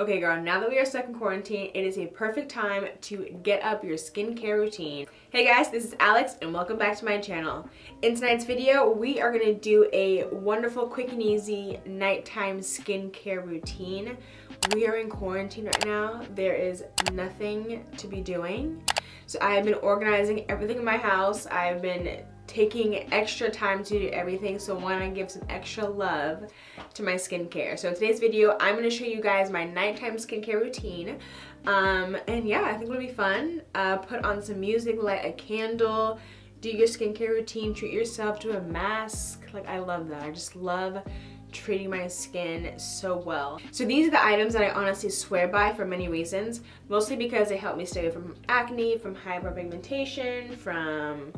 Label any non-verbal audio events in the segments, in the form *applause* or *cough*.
Okay girl, now that we are stuck in quarantine, it is a perfect time to get up your skincare routine. Hey guys, this is Alex and welcome back to my channel. In tonight's video, we are gonna do a wonderful, quick and easy nighttime skincare routine. We are in quarantine right now. There is nothing to be doing. So I have been organizing everything in my house. I've been taking extra time to do everything so I want to give some extra love to my skincare. So in today's video, I'm going to show you guys my nighttime skincare routine. Um, and yeah, I think it'll be fun. Uh, put on some music, light a candle, do your skincare routine, treat yourself to a mask. Like I love that. I just love treating my skin so well. So these are the items that I honestly swear by for many reasons. Mostly because they help me stay away from acne, from hyperpigmentation, from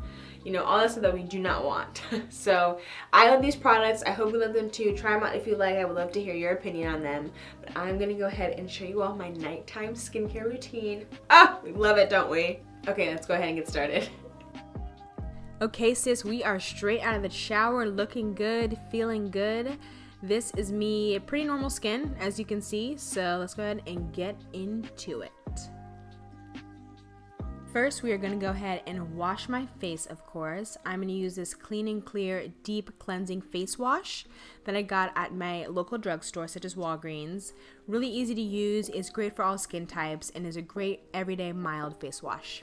you know, all the stuff that we do not want. *laughs* so I love these products. I hope you love them too. Try them out if you like. I would love to hear your opinion on them. But I'm gonna go ahead and show you all my nighttime skincare routine. Ah, we love it, don't we? Okay, let's go ahead and get started. *laughs* Okay, sis, we are straight out of the shower, looking good, feeling good. This is me, pretty normal skin, as you can see. So let's go ahead and get into it. First, we are going to go ahead and wash my face, of course. I'm going to use this Clean and Clear Deep Cleansing Face Wash that I got at my local drugstore, such as Walgreens. Really easy to use, is great for all skin types, and is a great everyday mild face wash.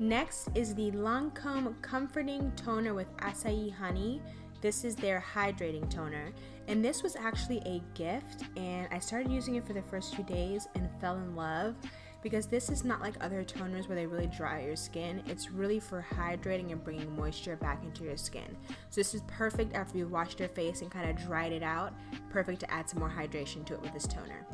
Next is the Lancome Comforting Toner with Acai Honey. This is their hydrating toner. And this was actually a gift and I started using it for the first few days and fell in love because this is not like other toners where they really dry your skin. It's really for hydrating and bringing moisture back into your skin. So this is perfect after you've washed your face and kind of dried it out. Perfect to add some more hydration to it with this toner.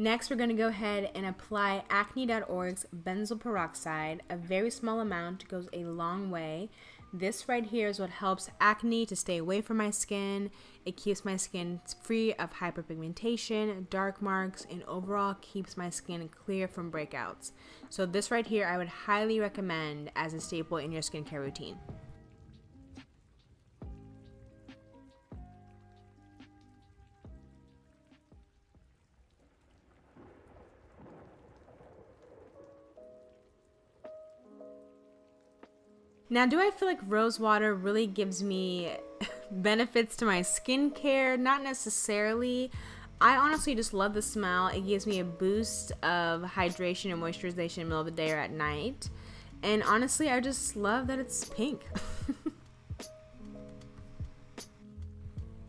Next, we're going to go ahead and apply acne.org's benzoyl peroxide. A very small amount goes a long way. This right here is what helps acne to stay away from my skin. It keeps my skin free of hyperpigmentation, dark marks, and overall keeps my skin clear from breakouts. So this right here I would highly recommend as a staple in your skincare routine. Now, do I feel like rose water really gives me *laughs* benefits to my skincare? Not necessarily. I honestly just love the smell. It gives me a boost of hydration and moisturization in the middle of the day or at night. And honestly, I just love that it's pink. *laughs*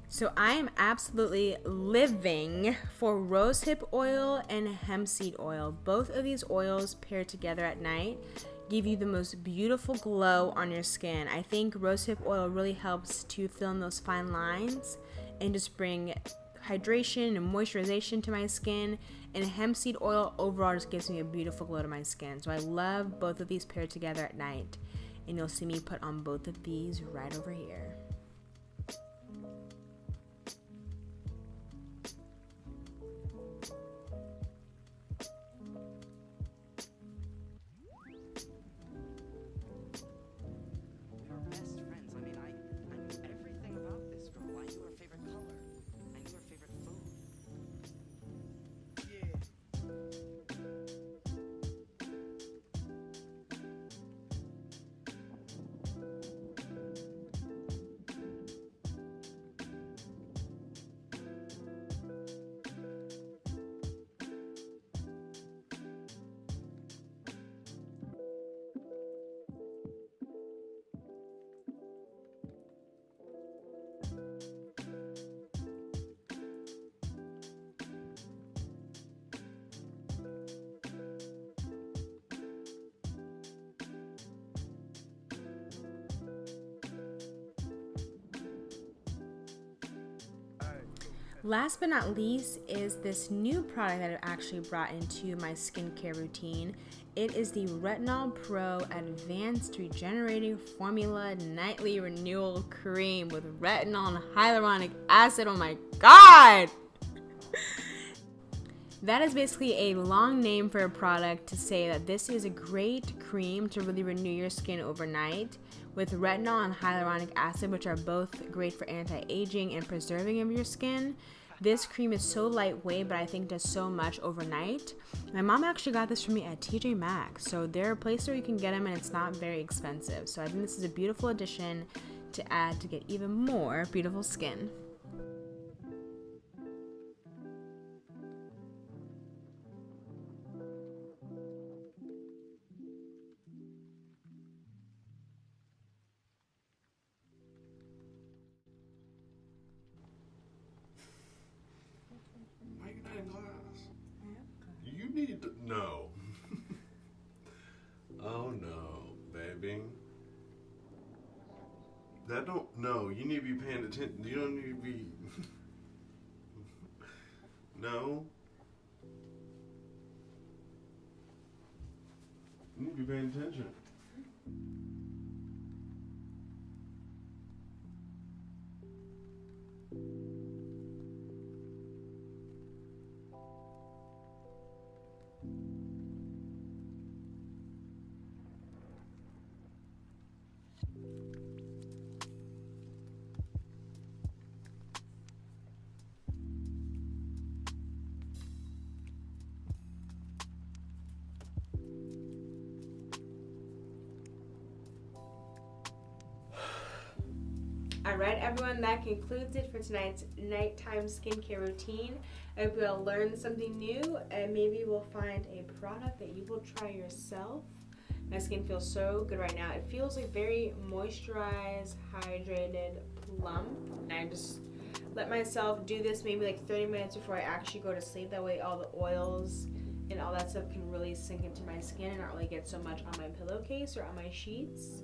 so I am absolutely living for rosehip oil and hemp seed oil. Both of these oils paired together at night give you the most beautiful glow on your skin. I think rosehip oil really helps to fill in those fine lines and just bring hydration and moisturization to my skin. And hemp seed oil overall just gives me a beautiful glow to my skin. So I love both of these paired together at night. And you'll see me put on both of these right over here. Last but not least is this new product that I've actually brought into my skincare routine. It is the Retinol Pro Advanced Regenerating Formula Nightly Renewal Cream with retinol and hyaluronic acid. Oh my god! *laughs* That is basically a long name for a product to say that this is a great cream to really renew your skin overnight with retinol and hyaluronic acid, which are both great for anti aging and preserving of your skin. This cream is so lightweight, but I think does so much overnight. My mom actually got this for me at TJ Maxx, so they're a place where you can get them and it's not very expensive. So I think this is a beautiful addition to add to get even more beautiful skin. Need to, no. *laughs* oh no, baby. That don't, no, you need to be paying attention. You don't need to be, *laughs* no. You need to be paying attention. Alright everyone, that concludes it for tonight's nighttime skincare routine. I hope you'll learn something new and maybe we'll find a product that you will try yourself. My skin feels so good right now. It feels like very moisturized, hydrated, plump. And I just let myself do this maybe like 30 minutes before I actually go to sleep. That way all the oils and all that stuff can really sink into my skin and not really get so much on my pillowcase or on my sheets.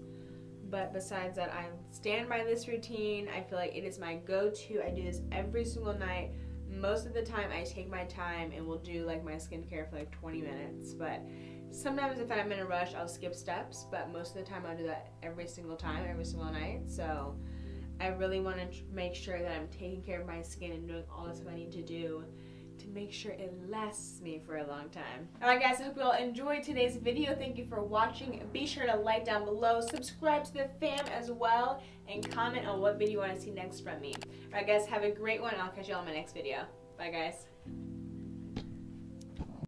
But besides that, I stand by this routine. I feel like it is my go-to. I do this every single night. Most of the time, I take my time and will do like my skincare for like 20 minutes. But sometimes if I'm in a rush, I'll skip steps. But most of the time, I'll do that every single time, every single night. So I really want to make sure that I'm taking care of my skin and doing all the stuff I need to do to make sure it lasts me for a long time. Alright guys, I hope you all enjoyed today's video. Thank you for watching. Be sure to like down below, subscribe to the fam as well, and comment on what video you want to see next from me. Alright guys, have a great one. I'll catch you all in my next video. Bye guys.